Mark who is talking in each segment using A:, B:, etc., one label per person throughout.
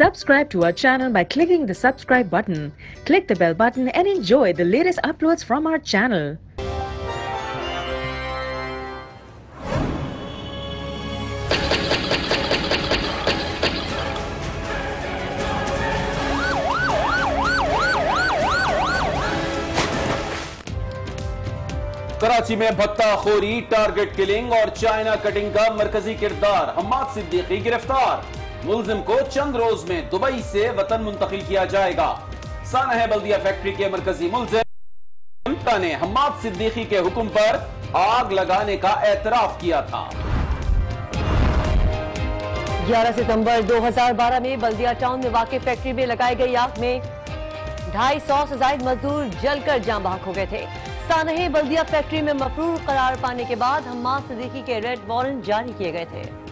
A: Subscribe to our channel by clicking the subscribe button. Click the bell button and enjoy the latest uploads from our channel.
B: Karachi में भत्ता खोरी target killing और China cutting का मरकजी किरदार हम्माद सिद्दीकी गिरफ़्तार मुलजिम को चंद रोज में दुबई से वतन मुंतकिल किया जाएगा। सानह बल्दिया फैक्ट्री के मरकजी मुलजिम। ने हमाद सिद्दीकी के हुक्म पर आग लगाने का एतराफ किया था।
C: 11 सितंबर 2012 में बल्दिया टाउन में वाकई फैक्ट्री में लगाई गई आग में ढाई सौ से जायद मजदूर जलकर जाम बहक हो गए थे। सानहे बल्दिया फैक्ट्री में मफरूर करार पाने के बाद हम्माद सिद्दीकी के रेड वारंट जारी किए गए थे।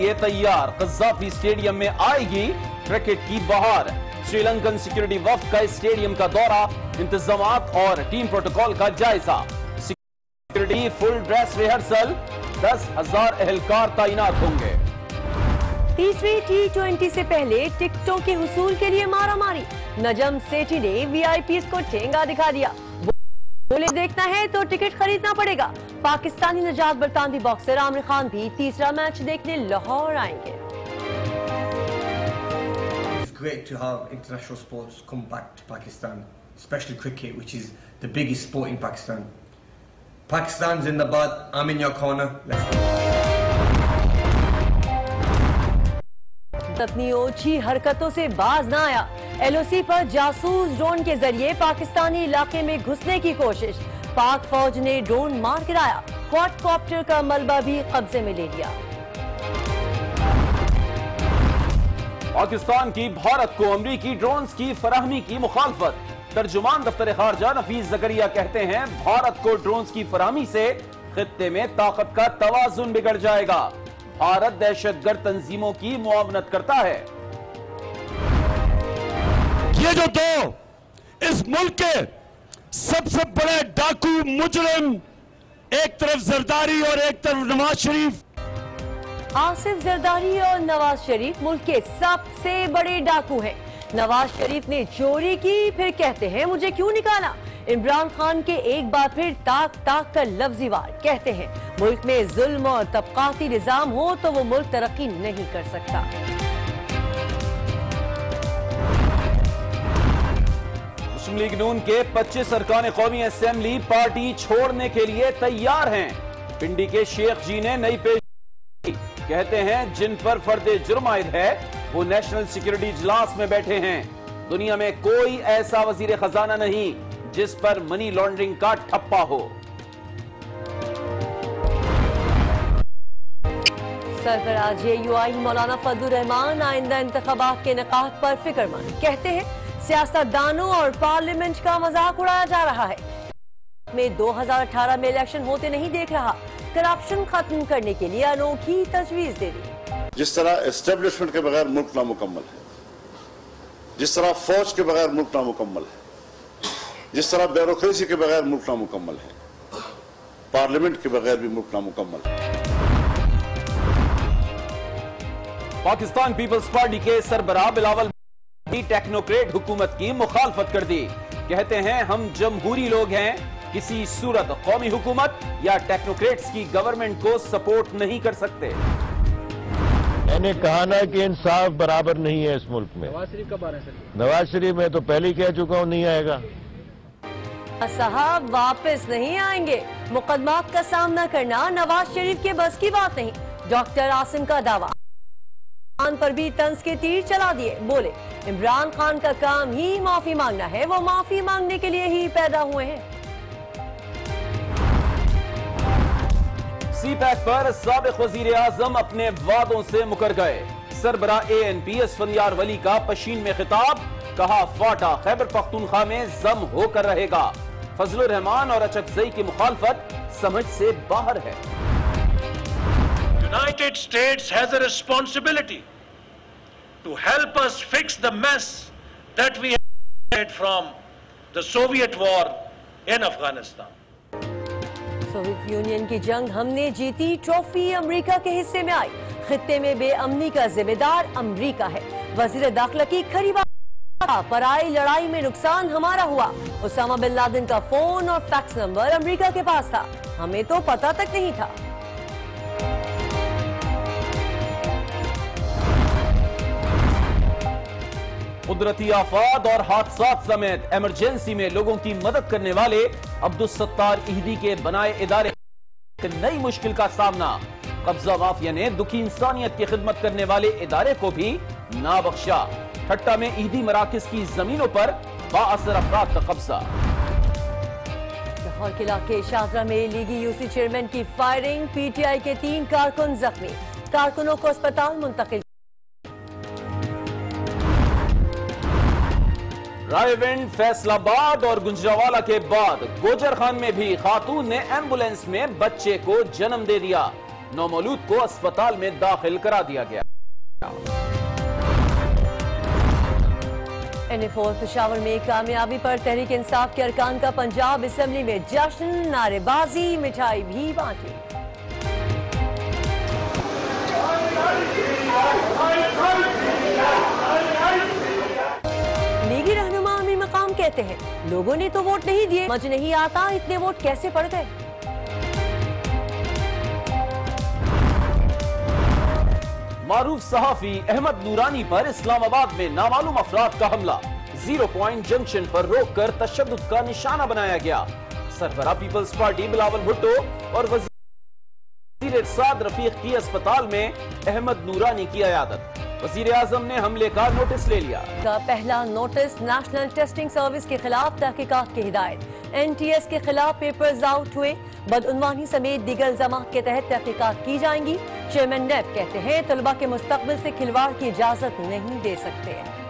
B: ये तैयार कज्जाफी स्टेडियम में आएगी क्रिकेट की बहार। श्रीलंकन सिक्योरिटी वफ का स्टेडियम का दौरा इंतज़ाम और टीम प्रोटोकॉल का जायजा। सिक्योरिटी फुल ड्रेस रिहर्सल, दस हज़ार एहलकार तैनात होंगे।
C: तीसरी टी ट्वेंटी से पहले टिकटों के हुसूल के लिए मारा मारी नजम सेठी ने वीआईपी को ठेंगा दिखा दिया। बोले देखना है तो टिकट खरीदना पड़ेगा पाकिस्तानी नजात बरतानवी बॉक्सर आमिर खान भी तीसरा मैच देखने लाहौर आएँगे
D: great to have international sports come back to Pakistan, especially cricket, which is the biggest sport in Pakistan. Pakistan's in the bad, I'm in your corner. Let's go.
C: ओछी हरकतों से बाज ना आया। एलओसी पर जासूस ड्रोन के ज़रिए पाकिस्तानी इलाके में घुसने की कोशिश। पाक फौज ने ड्रोन मार गिराया। क्वाडकॉप्टर का मलबा भी कब्जे में ले लिया।
B: पाकिस्तान की, भारत को अमरीकी ड्रोन की फराहमी की मुखालफत। तर्जुमान दफ्तर खारजा नफीस जकरिया कहते हैं, भारत को ड्रोन की फराहमी से खत्ते में ताकत का तवाजुन बिगड़ जाएगा। भारत दहशतगर्द तंजीमों की मुआवनत करता है।
E: ये जो दो इस मुल्क के सबसे बड़े डाकू मुजरिम एक तरफ़ जरदारी और एक तरफ़ नवाज़ शरीफ।
C: आसिफ जरदारी और नवाज़ शरीफ मुल्क के सबसे बड़े डाकू हैं। नवाज़ शरीफ ने चोरी की फिर कहते हैं मुझे क्यों निकाला? इमरान खान के एक बार फिर ताक ताक कर लफ्जी वार कहते हैं, मुल्क में जुल्म और तबकाती निज़ाम हो तो वो मुल्क तरक्की नहीं कर सकता।
B: मुस्लिम लीग नून के 25 अरकान कौमी असेंबली पार्टी छोड़ने के लिए तैयार हैं। पिंडी के शेख जी ने नई पेश कहते हैं, जिन पर फर्द जुर्म आयद है, वो नेशनल सिक्योरिटी इजलास में बैठे हैं। दुनिया में कोई ऐसा वज़ीर खजाना नहीं। जिस पर मनी लॉन्ड्रिंग का ठप्पा हो।
C: सरफराज यू आई मौलाना फजल रहमान आइंदा इंतबात के निकात पर फिक्रमंद। कहते हैं सियासतदानों और पार्लियामेंट का मज़ाक उड़ाया जा रहा है। में 2018 में इलेक्शन होते नहीं देख रहा। करप्शन खत्म करने के लिए अनोखी तजवीज दे दी।
F: जिस तरह एस्टेब्लिशमेंट के बगैर मुल्क नामुकम्मल है जिस तरह फौज के बगैर मुल्क नामुकम्मल है जिस तरह ब्यूरोक्रेसी के बगैर मुल्क नामुकम्मल है पार्लियामेंट के बगैर भी मुल्क नामुकम्मल है।
B: पाकिस्तान पीपल्स पार्टी के सरबराह बिलावल भी टेक्नोक्रेट हुकूमत की मुखालफत कर दी। कहते हैं हम जमहूरी लोग हैं किसी सूरत कौमी हुकूमत या टेक्नोक्रेट्स की गवर्नमेंट को सपोर्ट नहीं कर सकते।
G: मैंने कहा ना कि इंसाफ बराबर नहीं है इस मुल्क में। नवाज़ शरीफ कब आ रहे हैं नवाज़ शरीफ मैं तो पहले ही कह चुका हूँ नहीं आएगा।
C: साहब वापस नहीं आएँगे। मुकदमा का सामना करना नवाज़ शरीफ के बस की बात नहीं, डॉक्टर आसिम का दावा। खान पर भी तंज के तीर चला दिए, बोले, इमरान खान का काम ही माफ़ी मांगना है, वो माफ़ी मांगने के लिए ही पैदा हुए हैं।
B: सी पैक पर सबक वज़ीर आज़म अपने वादों से मुकर गए। सरबरा A N P Asfandyar Wali का पशीन में खिताब, कहा, फाटा खैबर पख्तूनखा में जम होकर रहेगा। फजल रहमान और अचकजई की मुखालफत समझ से बाहर है।
H: United States has a responsibility to help us fix the mess that we had from the Soviet war in Afghanistan.
C: Soviet Union की जंग हमने जीती ट्रॉफी अमेरिका के हिस्से में आई। खत्ते में बेअमनी का जिम्मेदार अमरीका है। वज़ीर दाखिला की खरी बात पराई लड़ाई में नुकसान हमारा हुआ। उसामा बिन लादेन का फ़ोन और फैक्स नंबर अमेरिका के पास था। हमें तो पता तक नहीं था।
B: कुदरती आफात और हादसा समेत इमरजेंसी में लोगों की मदद करने वाले अब्दुल सत्तार ईहदी के बनाए इदारे नई मुश्किल का सामना। कब्जा माफिया ने दुखी इंसानियत की खिदमत करने वाले इदारे को भी ना बख्शा। ठट्टा में ईदी मराकज की जमीनों पर बासर अफराद का कब्जा।
C: लाहौर के इलाके शाहरा में लीगी यूसी चेयरमैन की फायरिंग पीटीआई के तीन कारकुन जख्मी। कारकुनों को अस्पताल मुंतकिल।
B: रायविंड फैसलाबाद और गुंजरावाला के बाद गोजर खान में भी खातून ने एंबुलेंस में बच्चे को जन्म दे दिया। नौमौलूद को अस्पताल में दाखिल करा दिया गया।
C: एन फोर पिशावर में कामयाबी पर तहरीक इंसाफ के अरकान का पंजाब असम्बली में जश्न नारेबाजी मिठाई भी बांटी लीगी रहनुमा अमी मकाम कहते हैं लोगों ने तो वोट नहीं दिए मज नहीं आता इतने वोट कैसे पड़ गए
B: मारूफ सहाफी अहमद नूरानी पर इस्लामाबाद में नामालूम अफराद का हमला। ज़ीरो पॉइंट जंक्शन पर रोक कर तशद का निशाना बनाया गया। सरबरा पीपल्स पार्टी बिलावल भुट्टो और वज़ीर रफीक की अस्पताल में अहमद नूरानी की अयादत। वज़ीर आज़म ने हमले का नोटिस ले लिया।
C: का पहला नोटिस नेशनल टेस्टिंग सर्विस के खिलाफ तहकीकात की हिदायत। एन टी एस के खिलाफ पेपर आउट हुए। बदउनवानी समेत दीगर जमात के तहत तहकीकत की जाएँगी। चेयरमैन नैब कहते हैं, तलबा के मुस्तबिल से खिलवाड़ की इजाज़त नहीं दे सकते।